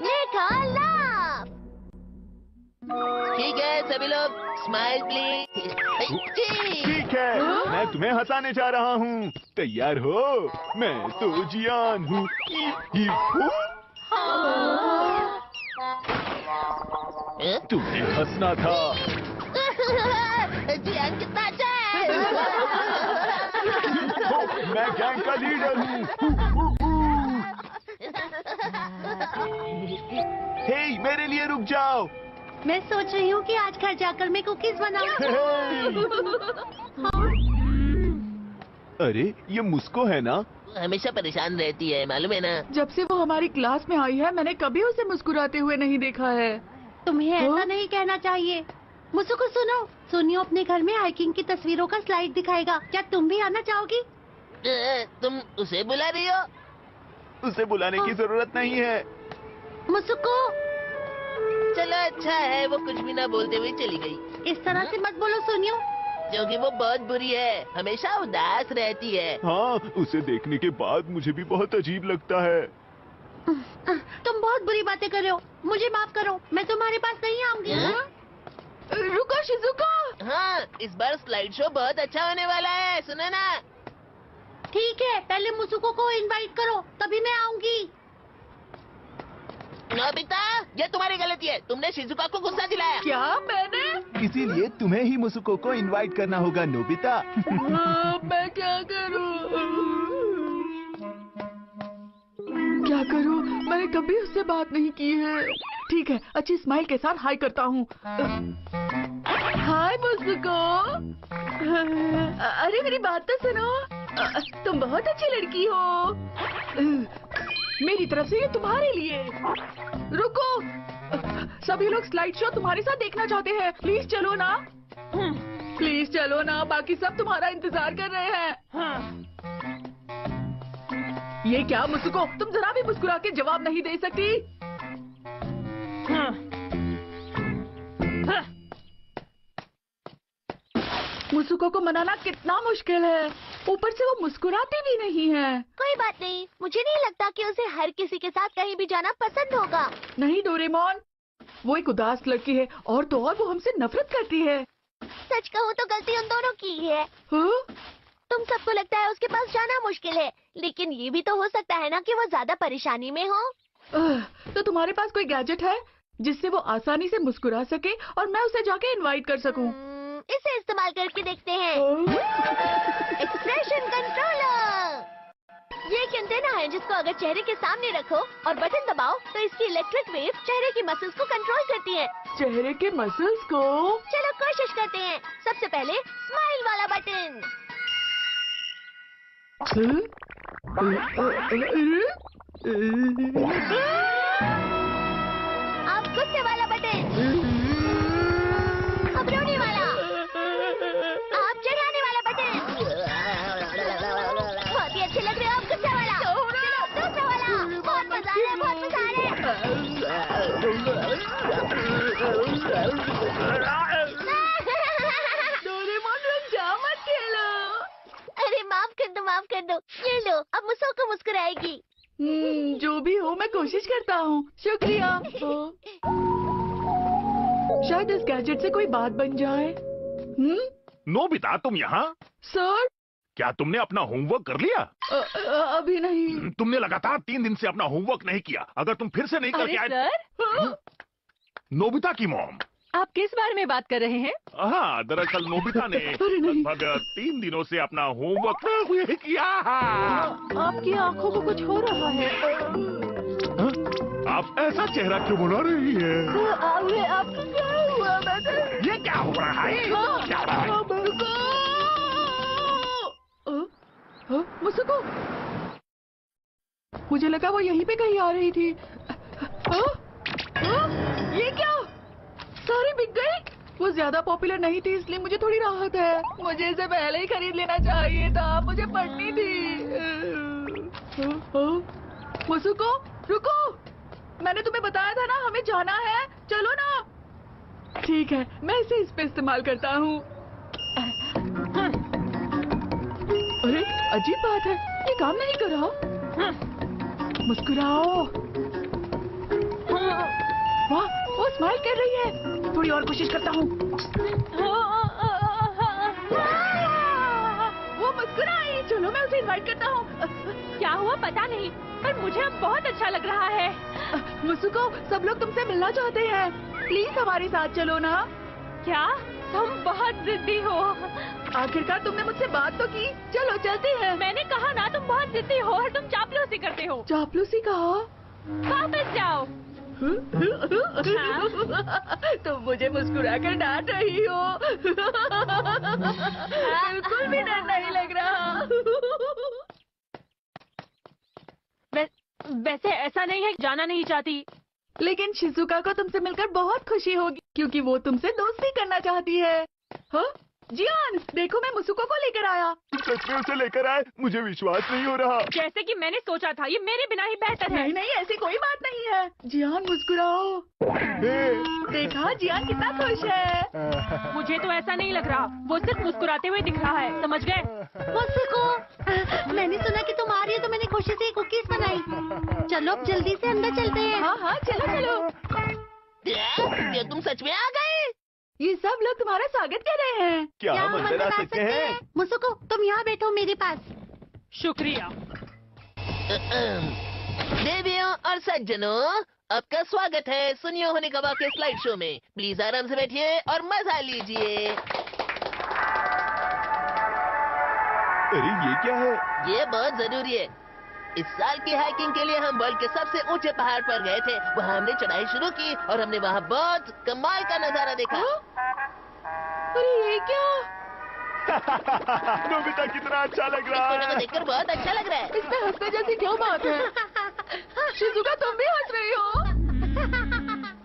निकाला ठीक है सभी लोग स्माइल प्लीज़ ठीक है। मैं तुम्हें हंसाने जा रहा हूँ। तैयार हो। मैं तो जियान हूँ। हूँ। तुम्हें हंसना था। जियान कितना अच्छा है। मैं गैंग का लीडर हूँ। हे मेरे लिए रुक जाओ। मैं सोच रही हूँ कि आज घर जाकर मैं कुकीज बनाऊँ। अरे ये मुस्को है ना? हमेशा परेशान रहती है मालूम है ना? जब से वो हमारी क्लास में आई है मैंने कभी उसे मुस्कुराते हुए नहीं देखा है। तुम्हें ऐसा हाँ? नहीं कहना चाहिए। मुस्को को सुनो। सोनियो अपने घर में हाइकिंग की तस्वीरों का स्लाइड दिखाएगा। क्या तुम भी आना चाहोगी? तुम उसे बुला रही हो? उसे बुलाने की ज़रूरत नहीं है। मुसुको चलो अच्छा है वो कुछ भी ना बोलते हुए चली गई। इस तरह से मत बोलो सोनियो। क्योंकि वो बहुत बुरी है हमेशा उदास रहती है। हाँ उसे देखने के बाद मुझे भी बहुत अजीब लगता है। तुम बहुत बुरी बातें कर रहे हो। मुझे माफ़ करो मैं तुम्हारे पास नहीं आऊँगी। हाँ? रुको शिजुका। हाँ इस बार स्लाइड शो बहुत अच्छा होने वाला है सुनो ना। ठीक है पहले मुसुको को इनवाइट करो तभी मैं आऊँगी। नोबिता ये तुम्हारी गलती है। तुमने शिजुका को गुस्सा दिलाया। क्या मैंने? इसीलिए तुम्हें ही मुसुको को इनवाइट करना होगा नोबिता। हाँ, मैं क्या करूँ? क्या करूँ? मैंने कभी उससे बात नहीं की है। ठीक है, अच्छी स्माइल के साथ हाय करता हूँ। हाय मुस्को अरे, मेरी बात तो सुनो। तुम बहुत अच्छी लड़की हो। मेरी तरफ़ से ये तुम्हारे लिए। रुको। सभी लोग स्लाइड शो तुम्हारे साथ देखना चाहते हैं। प्लीज़ चलो ना। प्लीज़ चलो ना। बाकी सब तुम्हारा इंतज़ार कर रहे हैं। ये क्या मुस्को तुम जरा भी मुस्कुरा के जवाब नहीं दे सकती? मुस्को को मनाना कितना मुश्किल है। ऊपर से वो मुस्कुराती भी नहीं है। कोई बात नहीं। मुझे नहीं लगता कि उसे हर किसी के साथ कहीं भी जाना पसंद होगा। नहीं डोरेमोन। वो एक उदास लड़की है और तो और वो हमसे नफरत करती है। सच कहूँ तो गलती उन दोनों की है हाँ? तुम सबको लगता है उसके पास जाना मुश्किल है लेकिन ये भी तो हो सकता है ना कि वो ज़्यादा परेशानी में हो। तो तुम्हारे पास कोई गैजेट है जिससे वो आसानी से मुस्कुरा सके और मैं उसे जाके इनवाइट कर सकूँ? हम्म, इसे इस्तेमाल करके देखते हैं हाँ? एक्सप्रेशन कंट्रोलर ये एक एंटेना है जिसको अगर चेहरे के सामने रखो और बटन दबाओ तो इसकी इलेक्ट्रिक वेव चेहरे की मसल्स को कंट्रोल करती है चेहरे के मसल्स को चलो कोशिश करते हैं सबसे पहले स्माइल वाला बटन हाँ? अरे माफ़ कर दो माफ़ कर दो। ये लो अब मुसो को मुस्कुराएगी। हम्म, जो भी हो मैं कोशिश करता हूँ। शुक्रिया शायद इस गैजेट से कोई बात बन जाए। हम्म? नोबिता तुम यहाँ? सर? क्या तुमने अपना होमवर्क कर लिया? अ, अ, अभी नहीं। तुमने लगातार तीन दिन से अपना होमवर्क नहीं किया। अगर तुम फिर से नहीं करके आए सर। हाँ? नोबिता की मॉम आप किस बारे में बात कर रहे हैं? हाँ दरअसल नोबिता ने लगभग तीन दिनों से अपना होमवर्क नहीं किया। आपकी आँखों को कुछ हो रहा है। हाँ? आप ऐसा चेहरा क्यों बना रही है? आपको क्या हुआ ये क्या हो रहा है? क्या हो रहा है? मुझको मुझे लगा वो यहीं पे कहीं आ रही थी। हाँ? हाँ? ये क्या? सारी बिक गई? वो ज़्यादा पॉपुलर नहीं थी, इसलिए मुझे थोड़ी राहत है। मुझे इसे पहले ही खरीद लेना चाहिए था। मुझे पढ़नी थी। मुसुको रुको। मैंने तुम्हें बताया था ना, हमें जाना है। चलो ना। ठीक है, मैं इसे इस पे इस्तेमाल करता हूँ। अजीब बात है। ये काम नहीं कर रहा। मुस्कुराओ। वाह वो स्माइल कर रही है। थोड़ी और कोशिश करता हूँ। वो मुस्कुराई चलो मैं उसे इनवाइट करता हूँ। क्या हुआ पता नहीं पर मुझे अब बहुत अच्छा लग रहा है। मुसुको सब लोग तुमसे मिलना चाहते हैं। प्लीज़ हमारे साथ चलो ना। क्या? तुम बहुत जिद्दी हो। आखिरकार तुमने मुझसे बात तो की। चलो चलते हैं। मैंने कहा ना तुम बहुत जिद्दी हो और तुम चापलूसी करते हो। चापलूसी कहा? वापस जाओ। तुम मुझे मुस्कुरा कर डांट रही हो। बिल्कुल भी डर नहीं लग रहा। वैसे ऐसा नहीं है जाना नहीं चाहती। लेकिन शिजुका को तुमसे मिलकर बहुत खुशी होगी। क्योंकि वो तुमसे दोस्ती करना चाहती है। हाँ? जियान देखो मैं मुसुको को लेकर आया। सच में उसे लेकर आए? मुझे विश्वास नहीं हो रहा। जैसे कि मैंने सोचा था ये मेरे बिना ही बेहतर है। नहीं नहीं ऐसी कोई बात नहीं है। जियान मुस्कुराओ। देखा जियान कितना खुश है। मुझे तो ऐसा नहीं लग रहा। वो सिर्फ़ मुस्कुराते हुए दिख रहा है समझ गए? मुझको मैंने सुना कि तुम आ रही हो तो मैंने खुशी से कुकीज बनाई। चलो अब जल्दी से अंदर चलते हैं। हाँ हाँ चलो चलो। क्या? तुम सच में आ गए ये सब लोग तुम्हारा स्वागत कर रहे हैं। क्या हम अंदर आ सकते हैं? मुझको तुम यहाँ बैठो मेरे पास। शुक्रिया। देवियों और सज्जनों आपका स्वागत है सुनियो होने का वाक्य स्लाइड शो में। प्लीज़ आराम से बैठिए और मज़ा लीजिए। अरे ये क्या है? ये बहुत ज़रूरी है। इस साल की हाइकिंग के लिए हम वर्ल्ड के सबसे ऊँचे पहाड़ पर गए थे। वहाँ हमने चढ़ाई शुरू की और हमने वहाँ बहुत कमाल का नज़ारा देखा। अरे ये क्या? नोबिता कितना अच्छा लग रहा है। देखकर बहुत अच्छा लग रहा है। इसमें हंसने जैसी क्या बात है? शिजुका तुम भी हंस रही हो?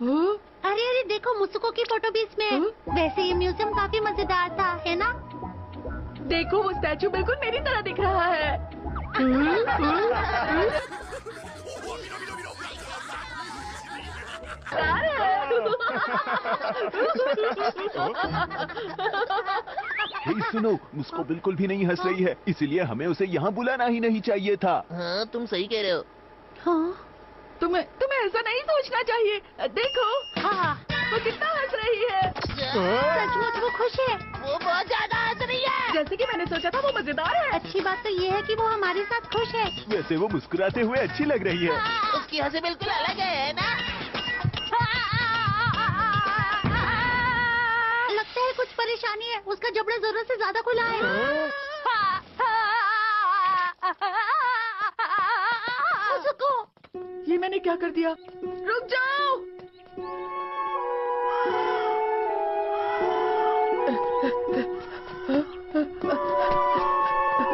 हाँ? अरे अरे देखो मुझको की फ़ोटो भी इसमें। हाँ? वैसे ये म्यूज़ियम काफ़ी मज़ेदार था है ना? देखो वो स्टैचू बिल्कुल मेरी तरह दिख रहा है। हे सुनो मुझको बिल्कुल भी नहीं हंस रही है इसलिए हमें उसे यहाँ बुलाना ही नहीं चाहिए था। हाँ तुम सही कह रहे हो। हाँ तुम्हें तुम्हें ऐसा नहीं सोचना चाहिए। देखो। हाँ वो कितना हंस रही है? सचमुच वो खुश है। वो बहुत ज़्यादा हंस रही है। जैसे कि मैंने सोचा था वो मज़ेदार है। अच्छी बात तो ये है कि वो हमारे साथ खुश है। वैसे वो मुस्कुराते हुए अच्छी लग रही है। उसकी हँसी बिल्कुल अलग है ना? लगता है कुछ परेशानी है। उसका जबड़ा ज़रूरत से ज़्यादा खुला है। ये मैंने क्या कर दिया? रुक जाओ।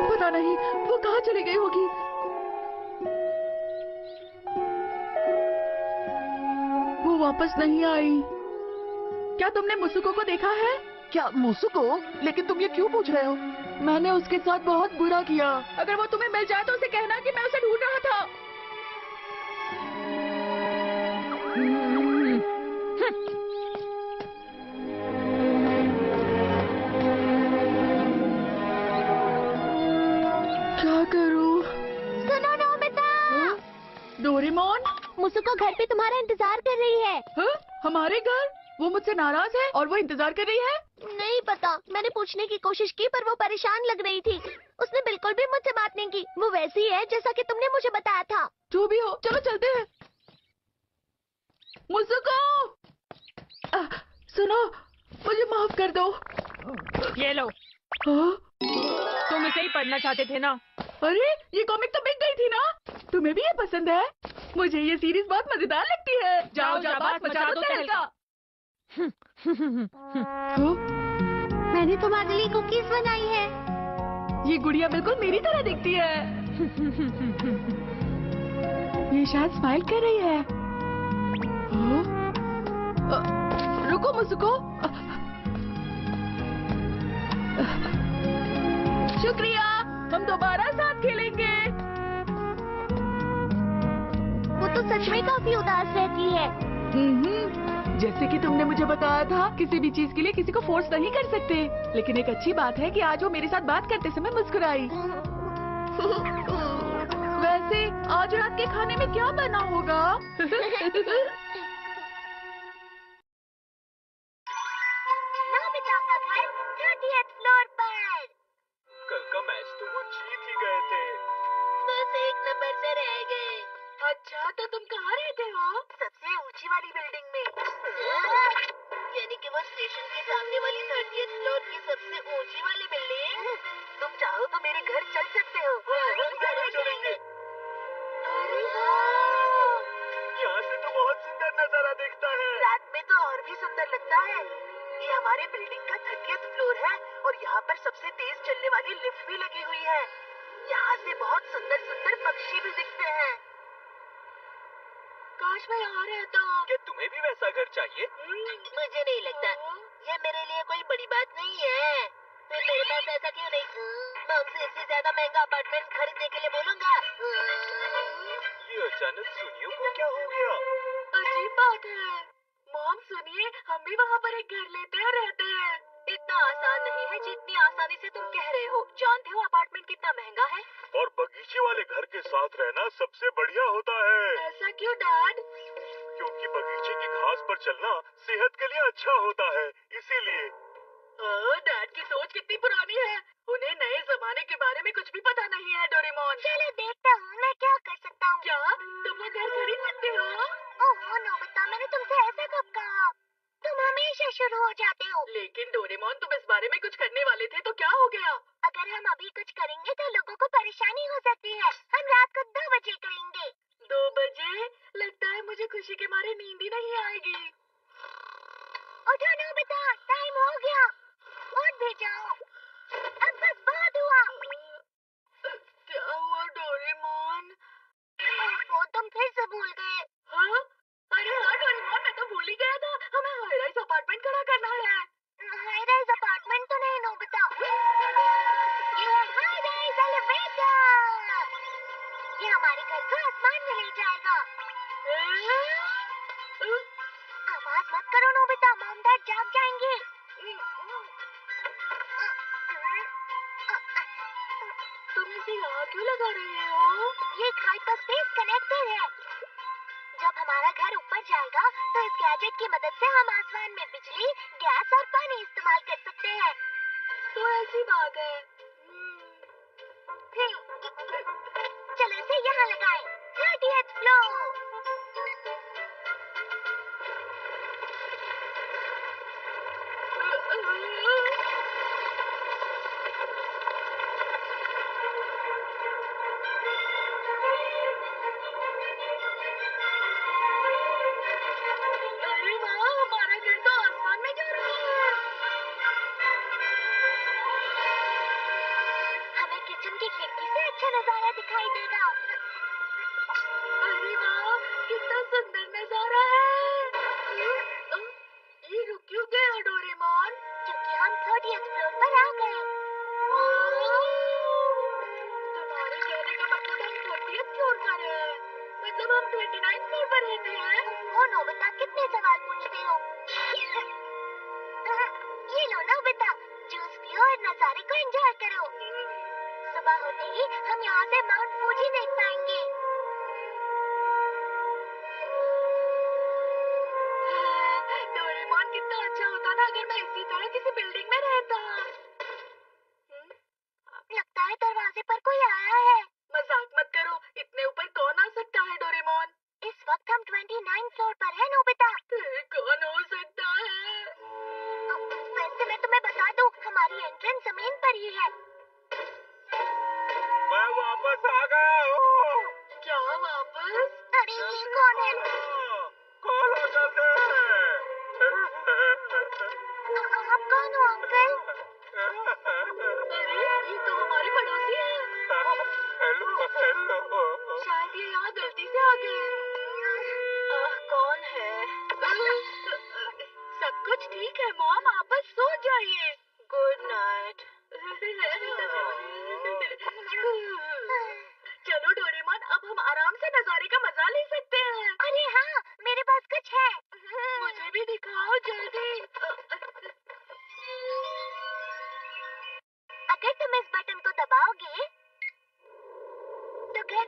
पता नहीं वो कहाँ चली गई होगी? वो वापस नहीं आई। क्या तुमने मुसुको को देखा है? क्या मुसुको लेकिन तुम ये क्यों पूछ रहे हो? मैंने उसके साथ बहुत बुरा किया। अगर वो तुम्हें मिल जाए तो उसे कहना कि मैं उसे ढूंढ रहा था। मुझको घर पे तुम्हारा इंतज़ार कर रही है। हाँ? हमारे घर? वो मुझसे नाराज़ है और वो इंतज़ार कर रही है? नहीं पता। मैंने पूछने की कोशिश की पर वो परेशान लग रही थी। उसने बिल्कुल भी मुझसे बात नहीं की। वो वैसी है जैसा कि तुमने मुझे बताया था। जो भी हो चलो चलते हैं। मुझको सुनो मुझे माफ़ कर दो। ये लो। हाँ? तुम इसे ही पढ़ना चाहते थे ना? अरे ये कॉमिक तो बिक गई थी ना। तुम्हें भी ये पसंद है? मुझे ये सीरीज़ बहुत मज़ेदार लगती है। जाओ जाओ बात मचा दो तहलका हाँ? मैंने तुम्हारे लिए कुकीज बनाई है। ये गुड़िया बिल्कुल मेरी तरह दिखती है। ये शायद स्माइल कर रही है। हाँ? अ, रुको मुझको। काफ़ी उदास रहती है। हम्म, जैसे कि तुमने मुझे बताया था किसी भी चीज़ के लिए किसी को फोर्स नहीं कर सकते। लेकिन एक अच्छी बात है कि आज वो मेरे साथ बात करते समय मुस्कुराई। वैसे आज रात के खाने में क्या बना होगा? भी लगी हुई है। यहाँ से बहुत सुंदर सुंदर पक्षी भी दिखते हैं। काश मैं यहाँ रहता। क्या तुम्हें भी वैसा घर चाहिए? मुझे नहीं लगता। ये मेरे लिए कोई बड़ी बात नहीं है। फिर मेरे पास ऐसा क्यों नहीं? मैं उनसे इससे ज़्यादा महँगा अपार्टमेंट खरीदने के लिए बोलूँगा। ये अचानक सुनियो को क्या हो गया? अजीब बात है। मॉम सुनिए हम भी वहाँ पर एक घर लेते हैं रहते हैं। इतना आसान नहीं है जितनी आसानी से तुम कह रहे हो। जानते हो अपार्टमेंट कितना महँगा है? और बगीचे वाले घर के साथ रहना सबसे बढ़िया होता है। ऐसा क्यों डैड? क्योंकि बगीचे की घास पर चलना सेहत के लिए अच्छा होता है इसीलिए। डैड की सोच कितनी पुरानी है। उन्हें नए जमाने के बारे में कुछ भी पता नहीं है डोरेमोन। चलो देखता हूँ मैं क्या कर सकता हूँ। क्या? तुम वो घर खरीद सकते हो? ओहो नोबिता मैंने तुमसे ऐसा कब कहा? तुम हमेशा शुरू हो जाते हो। लेकिन डोरेमोन तुम इस बारे में कुछ करने वाले थे तो क्या हो गया? अगर हम अभी कुछ करेंगे तो लोगों को परेशानी हो सकती है। हम रात को दो बजे करेंगे। दो बजे? लगता है मुझे खुशी के मारे नींद ही नहीं आएगी। उठो नोबिता टाइम हो गया। उठ भी जाओ। अब बस बहुत हुआ। क्या हुआ डोरेमोन? वो तुम फिर से भूल गए।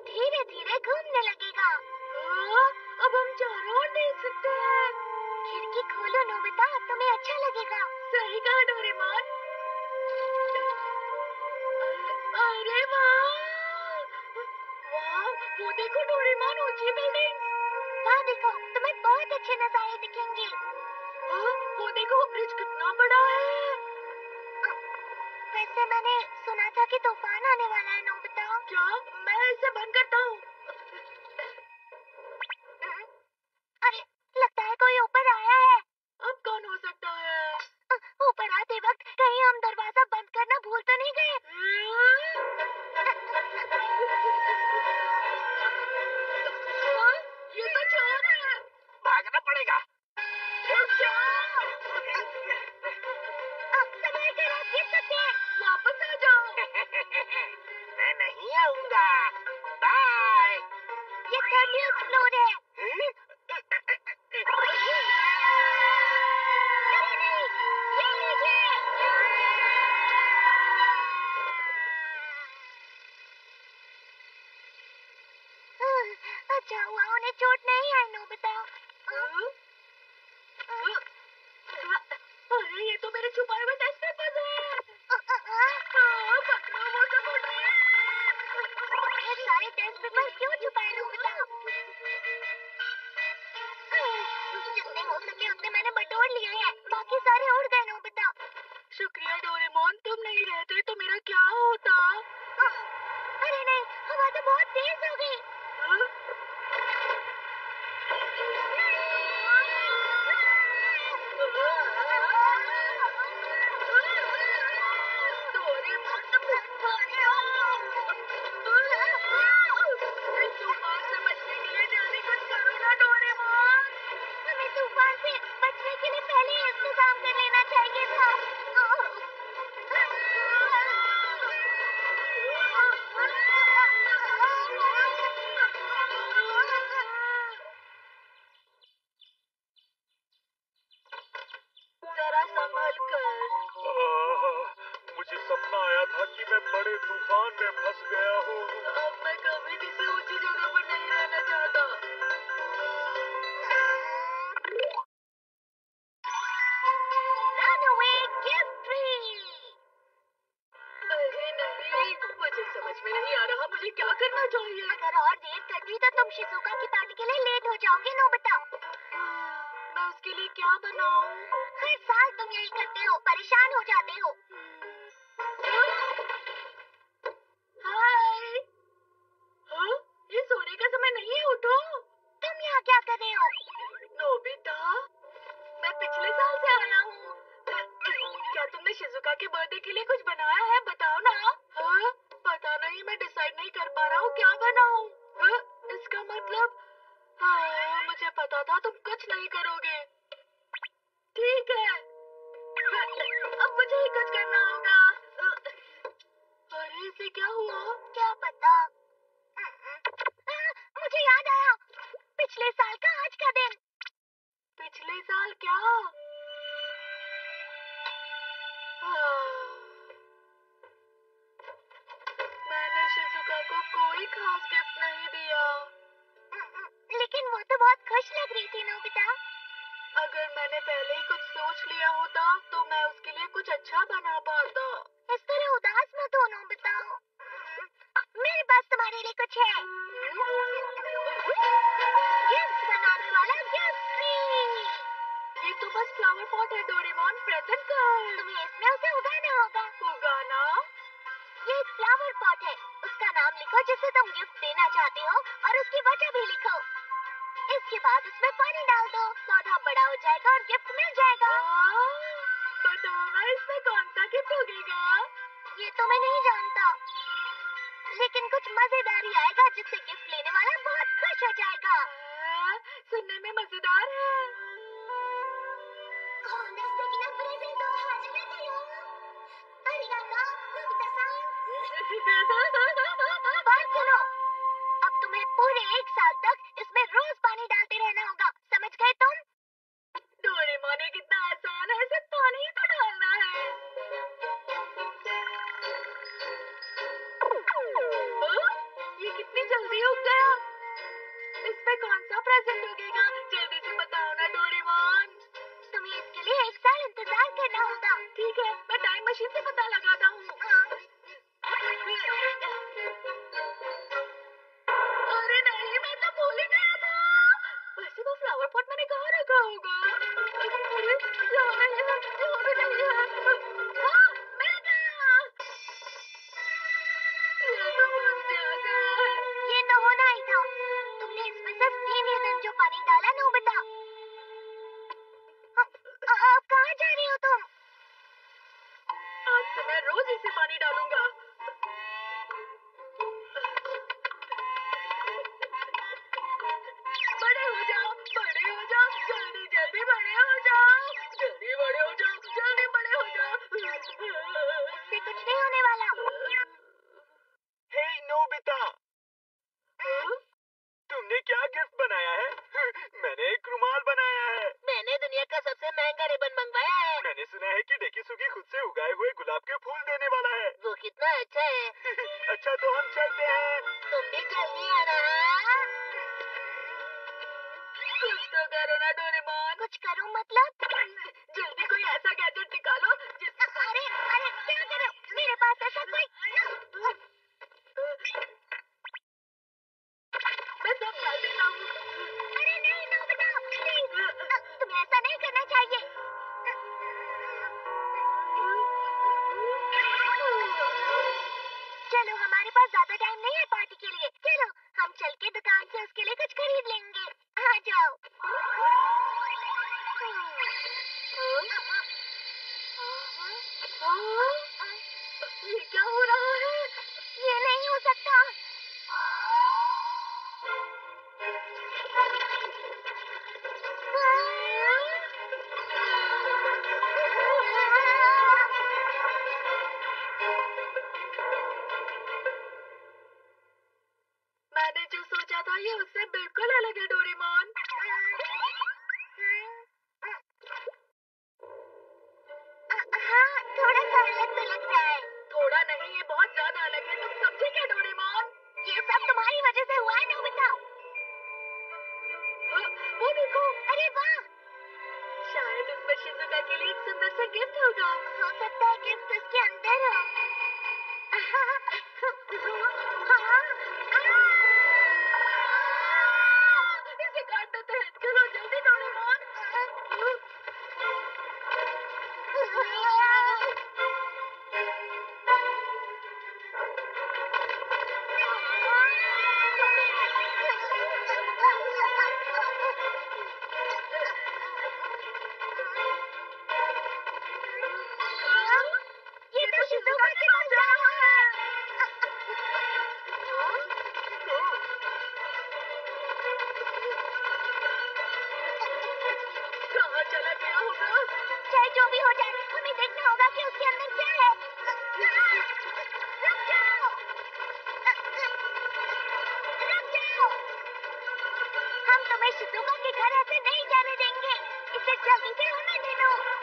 धीरे धीरे घूमने लगेगा। अब हम चारों ओर देख सकते हैं खिड़की खोलो, नोबिता। तुम्हें अच्छा लगेगा। सही कहा, डोरेमोन। अरे वाह। वो देखो, डोरेमोन, ऊँची बिल्डिंग वाह, देखो, तुम्हें बहुत अच्छे नजारे दिखेंगे। वो देखो ब्रिज कितना बड़ा है। वैसे मैंने सुना था कि तूफ़ान आने वाला है, नोबिता। क्या? से बंद कर で、え দাদা তো को तुम गिफ्ट देना चाहते हो और उसकी वजह भी लिखो। इसके बाद उसमें पानी डाल दो। पौधा बड़ा हो जाएगा और गिफ्ट मिल जाएगा। बताओ ना इसमें कौन सा गिफ्ट होगा ये तो मैं नहीं जानता। लेकिन कुछ मज़ेदार ही आएगा जिससे गिफ्ट लेने वाला बहुत खुश हो जाएगा। सुनने में मज़ेदार है। पूरे एक साल तक इसमें रोज पानी डालते रहना होगा। फ्लावर पॉट मैंने कहाँ रखा होगा। यहाँ पे नहीं है यहाँ पे नहीं है शिजुका के लिए एक सुंदर सा गिफ्ट होगा हो। सकता है गिफ्ट उसके अंदर हो। हाँ, हाँ, हम तुम्हें शिशुका के घर ऐसे नहीं जाने देंगे। इसे जल्दी से होने दे दो।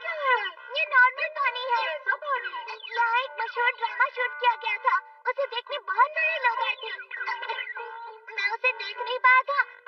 ये नॉर्मल पानी है। यहाँ एक मशहूर ड्रामा शूट किया गया था। उसे देखने बहुत सारे लोग आए थे। मैं उसे देख नहीं पाया था।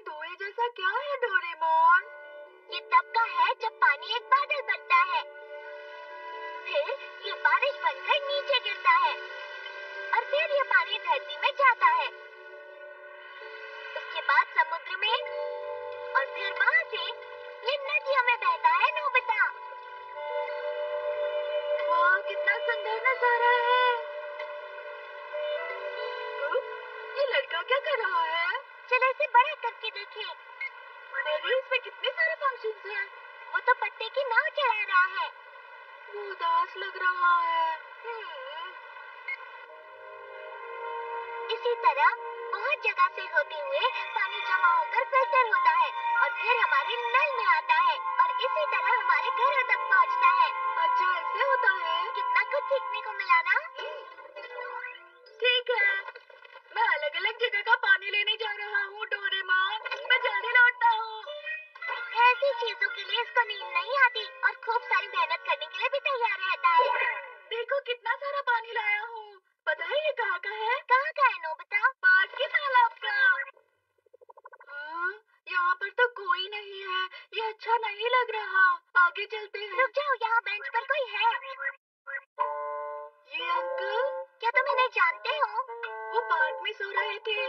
धुएँ जैसा क्या है डोरेमोन? ये तब का है जब पानी एक बादल बनता है। फिर ये बारिश बनकर नीचे गिरता है और फिर ये पानी धरती में जाता है। उसके बाद समुद्र में और फिर वहाँ से ये नदियों में बहता है नोबिता वाह कितना सुंदर नज़ारा है। ये लड़का क्या कर रहा है? चलो इसे बड़ा करके देखें। अरे इसमें कितने सारे फ़ंक्शंस हैं। वो तो पत्ते की नाव चला रहा है। वो उदास लग रहा है। हम्म। इसी तरह बहुत जगह से होते हुए पानी जमा होकर फ़िल्टर होता है और फिर हमारे नल में आता है और इसी तरह हमारे घरों तक पहुँचता है। अच्छा ऐसे होता है? कितना कुछ सीखने को मिला ना? चीज़ों के लिए इसको नींद नहीं आती और खूब सारी मेहनत करने के लिए भी तैयार रहता है। देखो कितना सारा पानी लाया हूँ। पता है ये कहाँ का है? कहाँ का है नोबिता पास के तालाब का। हाँ, यहाँ पर तो कोई नहीं है। ये अच्छा नहीं लग रहा। आगे चलते हैं। रुक जाओ यहाँ बेंच पर कोई है। ये अंकल? क्या तुम इन्हें जानते हो? वो पार्क में सो रहे थे।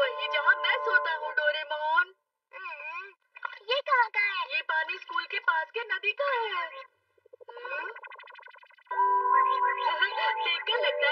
वही जहाँ मैं सोता हूँ डोरेमोन। देखकर लगता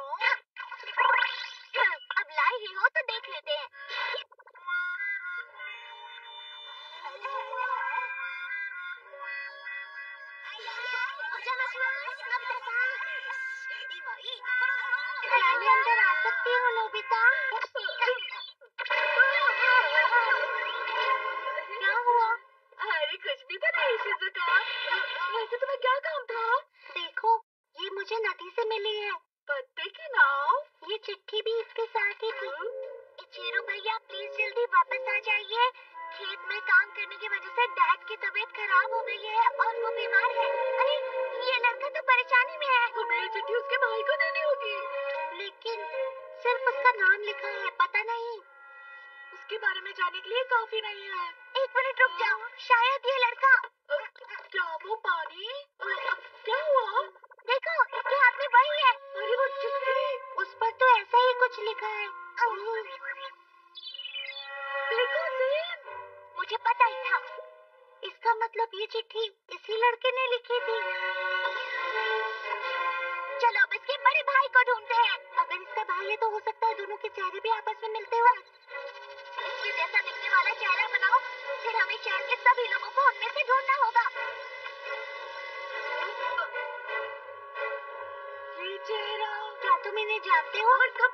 पहले अंदर आ सकती हूँ नोबिता। के चेहरे भी आपस में मिलते हुए इसके जैसा दिखने वाला चेहरा बनाओ, फिर हमें शहर के सभी लोगों को उनमें से ढूंढना होगा। चेहरा, क्या तुम इन्हें जानते हो? और इसका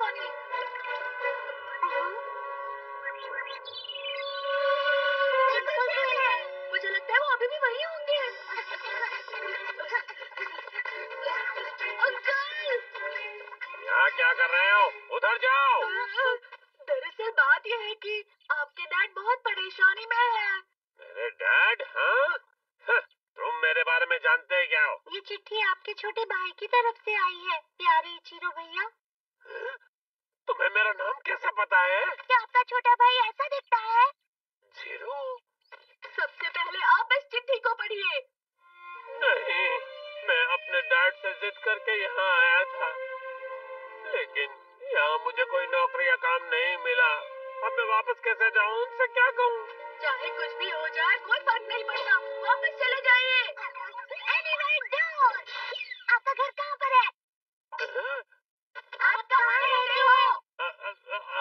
चाहे कुछ भी हो जाए कोई फ़र्क नहीं पड़ता वापस चले जाइए आपका घर कहाँ पर है? आप कहाँ रहते हाँ।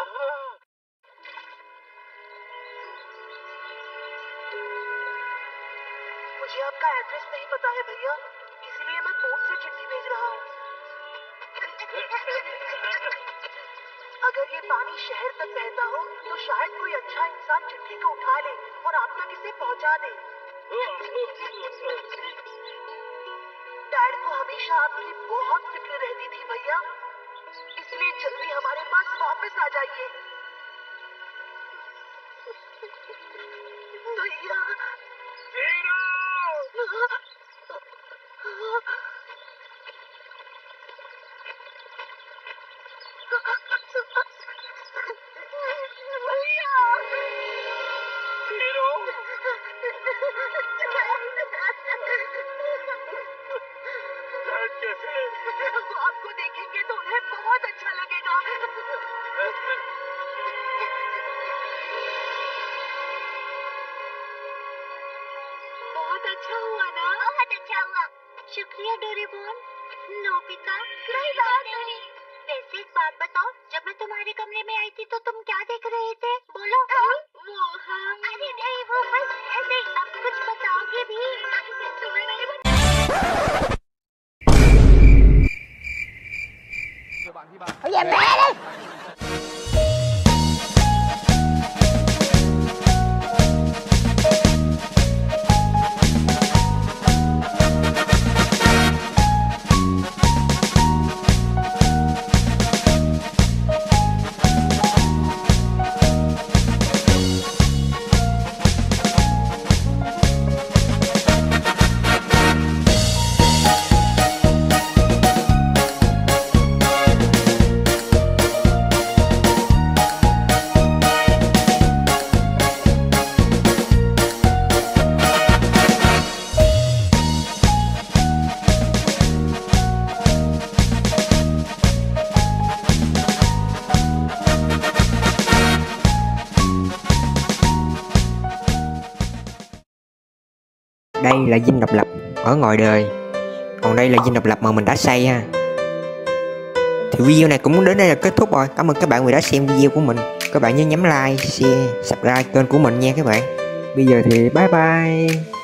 मुझे आपका एड्रेस नहीं पता है भैया इसलिए मैं पोस्ट से चिट्ठी भेज रहा हूँ अगर ये पानी शहर तक बहता हो तो शायद कोई अच्छा इंसान चिट्ठी को उठा ले और आप तक इसे पहुँचा दे। डैड को हमेशा आपकी बहुत फ़िक्र रहती थी, भैया। इसलिए जल्दी हमारे पास वापस आ जाइए। भैया वो आपको देखेंगे तो उन्हें बहुत अच्छा लगेगा। बहुत अच्छा हुआ ना? बहुत अच्छा हुआ। शुक्रिया डोरेमोन। नोबिता कोई बात नहीं। वैसे एक बात बताओ जब मैं तुम्हारे कमरे में आई थी तो तुम क्या देख रहे थे? बोलो। वो हम अरे नहीं वो बस ऐसे ही। अब कुछ बताओगे भी? तुम्हें नहीं Bây giờ mẹ đi. Là dinh độc lập ở ngoài đời. Còn đây là dinh độc lập mà mình đã xây ha. Thì video này cũng đến đây là kết thúc rồi. Cảm ơn các bạn vì đã xem video của mình. Các bạn nhớ nhấn like, share, subscribe kênh của mình nha các bạn. Bây giờ thì bye bye.